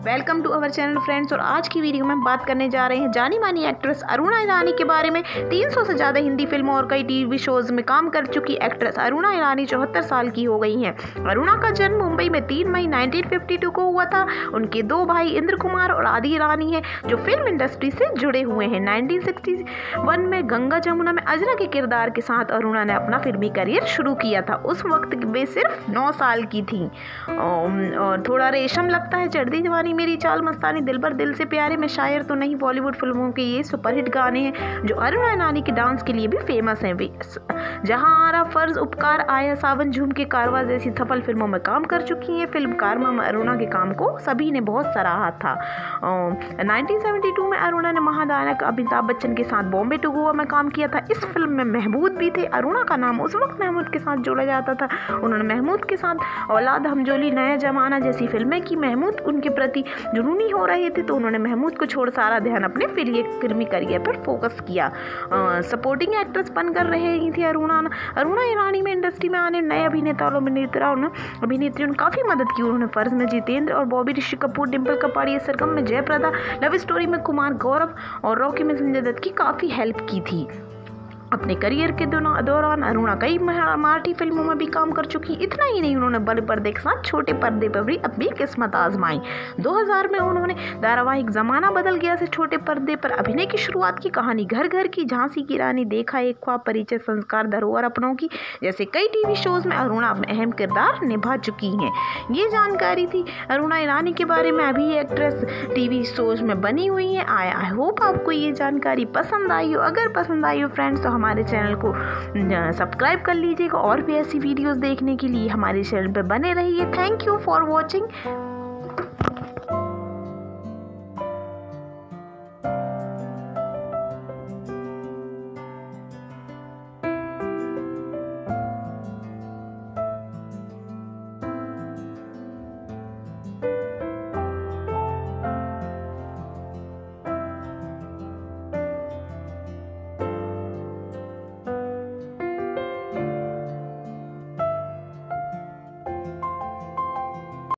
Welcome to our channel friends. और आज की वीडियो में बात करने जा रहे हैं जानी मानी एक्ट्रेस अरुणा ईरानी के बारे में। 300 से ज़्यादा हिंदी फ़िल्मों और कई टीवी शोज़ में काम कर चुकी एक्ट्रेस अरुणा ईरानी चौहत्तर साल की हो गई हैं। अरुणा का जन्म मुंबई में 3 मई 1952 को हुआ था। उनके दो भाई इंद्र कुमार और आदि ईरानी हैं, जो फ़िल्म इंडस्ट्री से जुड़े हुए हैं। नाइनटीन में गंगा जमुना में अजरा के किरदार के साथ अरुणा ने अपना फिल्मी करियर शुरू किया था। उस वक्त वे सिर्फ़ नौ साल की थी। और थोड़ा रेशम लगता है चढ़ती जवानी मस्तानी मेरी चाल मस्तानी दिल भर दिल से प्यारे में शायर तो नहीं, बॉलीवुड फ़िल्मों के ये सुपरहिट गाने हैं, जो अरुणा नानी के डांस के लिए भी फ़ेमस हैं। वे जहाँ आरा फ़र्ज़ उपकार आया, सावन झूम के कारवा जैसी सफल फ़िल्मों में काम कर चुकी हैं। फ़िल्म कारवा में अरुणा के काम को सभी ने बहुत सराहा था। नाइनटीन में अरुणा ने महानायक अमिताभ बच्चन के साथ बॉम्बे टू गोवा में काम किया था। इस फ़िल्म में महमूद भी थे। अरुणा का नाम उस वक्त महमूद के साथ जोड़ा जाता था। उन्होंने महमूद के साथ औलाद हमजोली, नया जमाना जैसी फ़िल्में की। महमूद उनके प्रति प्रति जुनूनी हो रहे थे तो उन्होंने महमूद को छोड़ सारा ध्यान अपने फिल्मी करियर पर फोकस किया। सपोर्टिंग एक्ट्रेस बनकर रही थी अरुणा। अरुणा ईरानी में इंडस्ट्री में आने नए अभिनेता और अभिनेता अभिनेत्रियों ने काफ़ी मदद की। उन्होंने फ़र्ज़ में जितेंद्र और बॉबी, ऋषि कपूर डिम्पल कपाड़ी सरगम में जयप्रदा, लव स्टोरी में कुमार गौरव और रॉकी में संजय दत्त की काफ़ी हेल्प की थी। अपने करियर के दौरान अरुणा कई मराठी फ़िल्मों में भी काम कर चुकी। इतना ही नहीं, उन्होंने बड़े पर्दे के साथ छोटे पर्दे पर भी अपनी किस्मत आजमाई। 2000 में उन्होंने धारावाहिक जमाना बदल गया से छोटे पर्दे पर अभिनय की शुरुआत की। कहानी घर घर की, झांसी की रानी देखा एक ख्वाब परिचय संस्कार धरोहर अपनों की, जैसे कई टीवी शोज़ में अरुणा अहम किरदार निभा चुकी हैं। ये जानकारी थी अरुणा ईरानी के बारे में। अभी एक्ट्रेस टीवी शोज़ में बनी हुई है। आई होप आपको ये जानकारी पसंद आई हो। अगर पसंद आई हो फ्रेंड्स तो हमारे चैनल को सब्सक्राइब कर लीजिएगा और भी ऐसी वीडियोस देखने के लिए हमारे चैनल पर बने रहिए। Thank you for watching